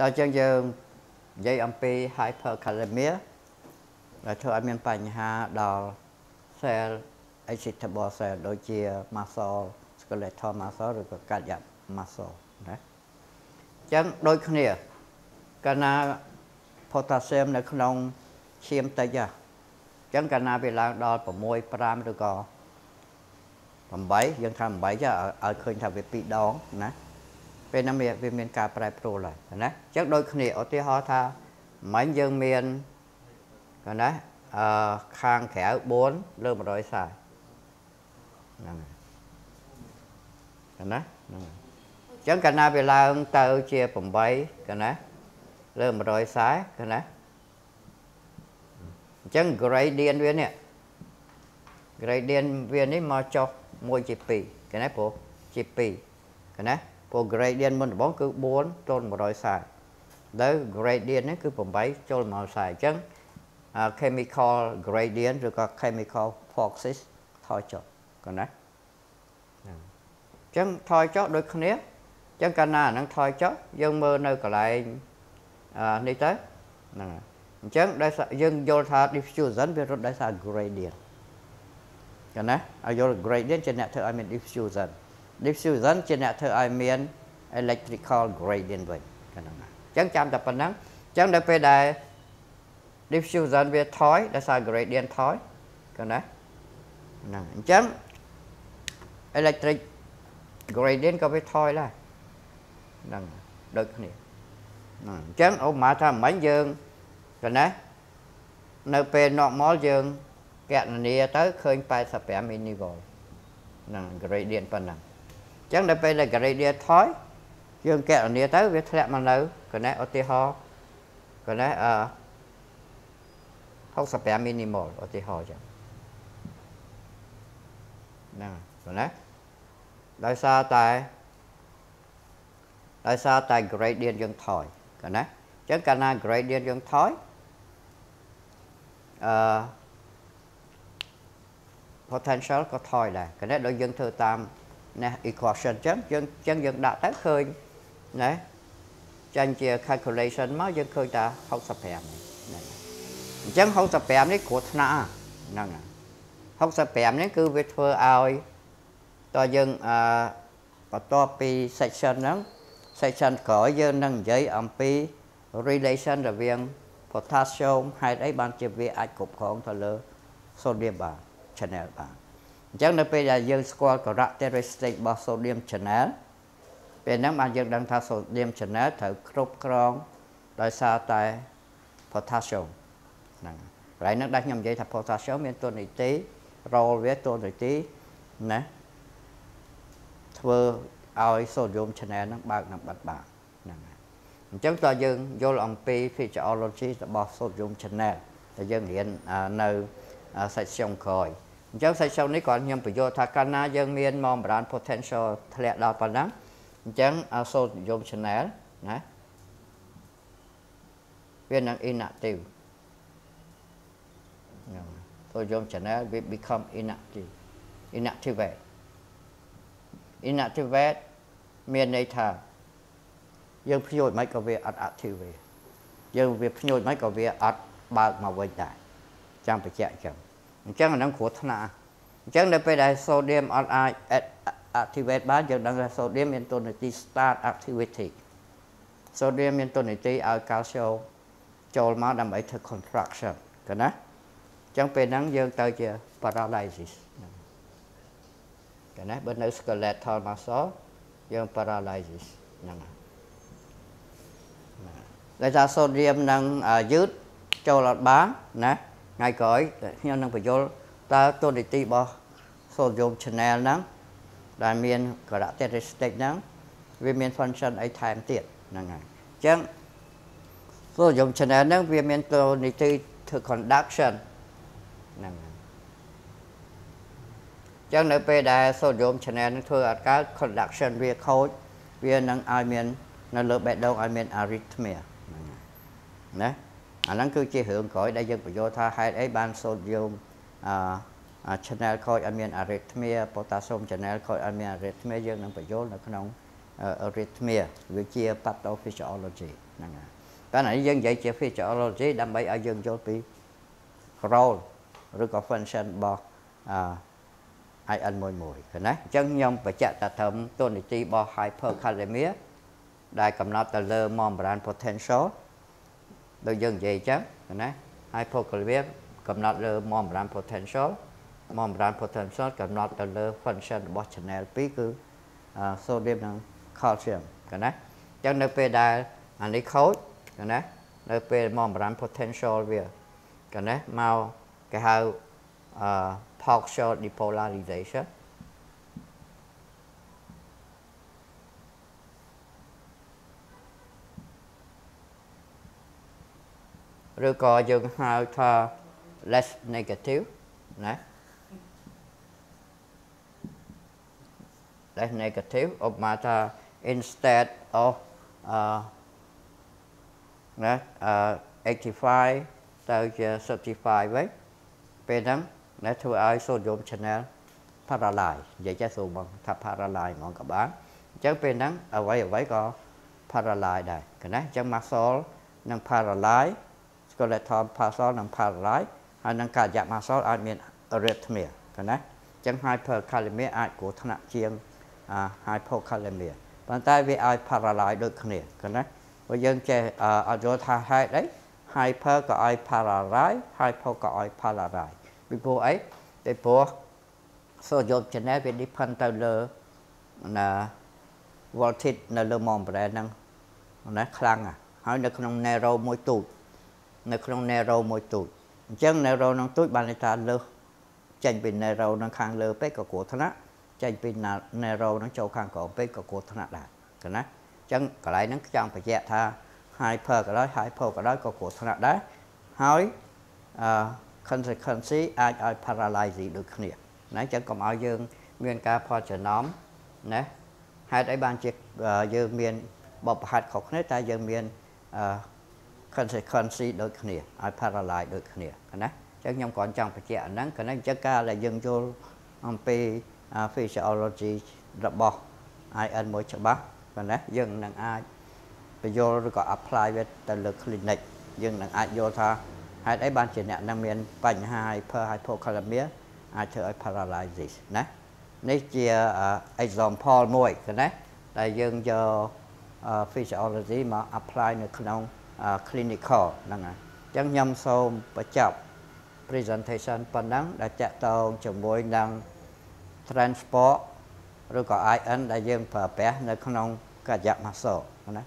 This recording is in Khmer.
តើអញ្ចឹងយើងនិយាយអំពី hyperkalemia ដែលធ្វើឲ្យមានបញ្ហាដល់ cell excitable cell ដូចជា muscle skeletal muscle ឬក៏ cardiac muscle ណាអញ្ចឹងដូចគ្នាកាលណា potassium នៅក្នុងឈាមតិចហ៎អញ្ចឹងកាលណាវាឡើងដល់6 5ឬក៏8យើងថា8ចាឲ្យឃើញថាវា2ដងណា ពេលហ្នឹងវាមានការប្រែប្រួលហើយណាអញ្ចឹងដូចគ្នាឧទាហរណ៍ថាមិញយើងមានកណាអឺខាងក្រៅ4លើ140ហ្នឹងកណាហ្នឹងអញ្ចឹងកាលណាវាឡើងទៅជា8កណាលើ140កណាអញ្ចឹង gradient វានេះ gradient វានេះមកចុះ1ជា2កណាព្រោះជា2កណា ព្រោះ gradient មុនដំបូងគឺ4ទល់140ដល់ gradient នេះគឺ8ចូល140អញ្ចឹង chemical gradient ឬក៏ chemical forces ថយចុះកណាអញ្ចឹងថយចុះដូចគ្នាអញ្ចឹងកាលណាហ្នឹងថយចុះយើងមើលនៅកន្លែងនេះទៅហ្នឹងអញ្ចឹងដែលយើងយល់ថា diffusion វារត់ដោយសារ gradient កណាឲ្យយល់ gradient ជាអ្នកធ្វើឲ្យមាន diffusion diffusion ជាអ្នកធ្វើឲ្យមាន electrical gradient វិញកណាអញ្ចឹងចាំតែប៉ុណ្ណឹងអញ្ចឹងដល់ពេលដែល diffusion វាថយដោយសារ gradient ថយកណាហ្នឹងអញ្ចឹង electric gradient ក៏វាថយដែរហ្នឹងដូចគ្នាហ្នឹងអញ្ចឹងឧបមាថាមិញយើងកណានៅពេល normal យើងកណនាទៅឃើញ85 millivolt ហ្នឹង gradient ប៉ុណ្ណឹងអញ្ចឹងដល់ពេលដែល gradient ថយយើងកណនាទៅវាធ្លាក់មកនៅកណេះឧទាហរណ៍កណេះអឺ65 millimol ឧទាហរណ៍ចឹងហ្នឹងកណេះដោយសារតែដោយសារតែ gradient យើងថយកណេះអញ្ចឹងកាលណា gradient យើងថយអឺ potential ក៏ថយដែរកណែដូចយើងធ្វើតាម ណា equation អញ្ចឹងយើងអញ្ចឹងយើងដាក់ទៅឃើញណាចាញ់ជា calculation មកយើងឃើញថា65ហ្នឹងអញ្ចឹង65នេះគ្រោះថ្នាក់ហ្នឹង65នេះគឺវាធ្វើឲ្យតើយើងអឺបន្ទាប់ពី section ហ្នឹង section ក្រោយយើងនឹងនិយាយអំពី relation រវាង potassium ហេតុអីបានជាវាអាចគ្រប់គ្រងទៅលើ sodium បាទ channel បាទ អញ្ចឹងនៅពេលដែលយើងស្គាល់ characteristic របស់ sodium channel ពេលហ្នឹងបានយើងដឹងថា sodium channel ត្រូវគ្រប់គ្រងដោយសារតែ potassium ហ្នឹងកន្លែងហ្នឹងដែលខ្ញុំនិយាយថា potassium មានតួនាទី role វាតួនាទីណាធ្វើឲ្យ sodium channel ហ្នឹងបើកនិងបិទបានហ្នឹងអញ្ចឹងតើយើងយល់អំពី physiology របស់ sodium channel ដែលយើងរៀននៅសាច់ខ្ញុំក្រោយ អញ្ចឹងសាច់ខ្ញុំនេះគាត់ខ្ញុំបញ្យល់ថាកាលណាយើងមានមកបរាន potential ធ្លាក់ដល់ប៉ុណ្ណឹងអញ្ចឹង sodium channel ណាវានឹង inactive sodium channel will become inactive inactivate inactivate មានន័យថាយើងភ្ញួយមិនក៏វាអត់ activate យើងវាភ្ញួយមិនក៏វាអត់បើកមកវិញដែរចាំបញ្ជាក់អញ្ចឹង អញ្ចឹងអានឹងគ្រោះថ្នាក់អញ្ចឹងនៅពេលដែល sodium អត់អាច activate បានយើងដឹងថា sodium មានតួនាទី start activity sodium មានតួនាទីឲ្យ calcium ចូលមកដើម្បីធ្វើ contraction កណាអញ្ចឹងពេលហ្នឹងយើងទៅជា paralysis កណាបើនៅ skeletal muscle យើង paralysis ហ្នឹងហើយតែ sodium នឹងយឺតចូលអត់បានណា ថ្ងៃក្រោយខ្ញុំនឹងបញ្យល់តើតួនាទីរបស់ sodium channel ហ្នឹងដែលមាន characteristic ហ្នឹងវាមាន function អីថែមទៀតហ្នឹងហើយអញ្ចឹង sodium channel ហ្នឹងវាមានតួនាទីធ្វើ conduction ហ្នឹងហើយអញ្ចឹងនៅពេលដែល sodium channel នឹងធ្វើឲ្យកើត conduction វាខូចវានឹងឲ្យមាននៅលើបេះដូងឲ្យមាន arrhythmia ហ្នឹងហើយណា អាហ្នឹងគឺជារឿងក្រោយដែលយើងបញ្យល់ថាហេតុអីបាន sodium អឺ channel ខូចឲ្យមាន arrhythmia potassium channel ខូចឲ្យមាន arrhythmia យើងនឹងបញ្យល់នៅក្នុង arrhythmia វាជា pathophysiology ហ្នឹងហើយតែនេះយើងនិយាយជា physiology ដើម្បីឲ្យយើងយល់ពី role ឬក៏ function របស់អឺ IN មួយមួយឃើញណាអញ្ចឹងខ្ញុំបញ្ជាក់តែត្រឹមទូនីតិរបស់ hyperkalemia ដែលកំណត់ទៅលើ membrane potential ដូចយើងនិយាយអញ្ចឹងណា hypokalemia កំណត់លើ membrane potential membrane potential កំណត់ទៅលើ function របស់ channel 2គឺ sodium និង calcium កណាអញ្ចឹងនៅពេលដែលអានេះខូចកណានៅពេល membrane potential វាកណាមកគេហៅ partial depolarization ឬក៏យើងហៅថា less negative ណា less negative ឧបមាថា instead of uh ណា85ទៅជា65វិញពេលហ្នឹងណាធ្វើឲ្យ sodium channel paralyze និយាយចេះសូមបងថា paralyze ហ្មងក៏បានអញ្ចឹងពេលហ្នឹងអ្វីអ្វីក៏ paralyze ដែរកណាអញ្ចឹង muscle នឹង paralyze skeletal muscle នឹង paralyze ហើយនឹងកាយៈ muscle អាចមាន arrhythmia កណាអញ្ចឹង hyperkalemia អាចគ្រោះថ្នាក់ជាង hypokalemia ប៉ុន្តែវាឲ្យ paralyze ដូចគ្នាកណាបើយើងចេះអត់យល់ថាហេតុអី hyper ក៏ឲ្យ paralyze hypo ក៏ឲ្យ paralyze ពីព្រោះអីពីព្រោះ sodium channel វា depend ទៅលើណា voltage នៅលើ membrane ហ្នឹងណាខ្លាំងហើយនៅក្នុង narrow មួយទូច នៅក្នុង narrow មួយទូចអញ្ចឹង narrow នឹងទូចបានន័យថាលើសចេញពី narrow នឹងខាងលើពេកក៏គ្រោះថ្នាក់ចេញពី narrow នឹងចូលខាងក្រោមពេកក៏គ្រោះថ្នាក់ដែរកណាអញ្ចឹងកន្លែងហ្នឹងចង់បញ្ជាក់ថា hyper ក៏ដោយ hypo ក៏ដោយក៏គ្រោះថ្នាក់ដែរហើយអឺ consequence អាចឲ្យ paralyze ដូចគ្នាណាអញ្ចឹងកុំឲ្យយើង មានការផលចំណំណាហេតុអីបានជាយើងមានបបហេតុខុសគ្នាតែយើងមានអឺ consequence ដូចគ្នាឲ្យ paralyze ដូចគ្នាណាអញ្ចឹងខ្ញុំគ្រាន់ចង់បញ្ជាក់អាហ្នឹងគណៈអញ្ចឹងការដែលយើងយល់អំពី physiology របស់ IN មួយច្បាស់ប៉ុណ្ណេះយើងនឹងអាចបញ្យល់ឬក៏ apply វាទៅលើ clinic យើងនឹងអាចយល់ថាហេតុអីបានជាអ្នកនឹងមានបញ្ហា hyper hypokalemia អាចធ្វើឲ្យ paralysis ណានេះជា example មួយណាដែលយើងយក physiology មក apply នៅក្នុង clinical ហ្នឹងហើយអញ្ចឹងខ្ញុំសូមបញ្ចប់ presentation ប៉ុណ្ណឹងដែលតាក់ទងជាមួយនឹង transport ឬក៏ IN ដែលយើងប្រើប្រាស់នៅក្នុងកាយៈម៉ាសោណា